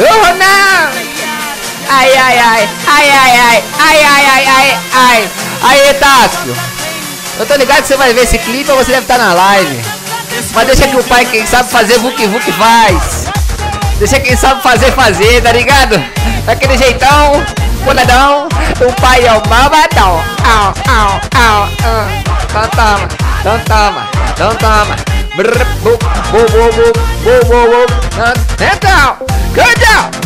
Oh, não! Ai, ai, ai, ai, ai, ai, ai, ai, ai, ai, ai. Aí, Tássio. Eu tô ligado que você vai ver esse clipe ou você deve estar na live. Mas deixa que o pai, quem sabe fazer, Vuk Vuk faz. Deixa quem sabe fazer, fazer, tá ligado? Daquele jeitão, boladão. O pai é o malvadão. Au, au, au, au. Então toma, então toma, então toma. Brrr, bu, bu, bu, bu, Whoa, whoa, whoa. Now, stand down. Good job.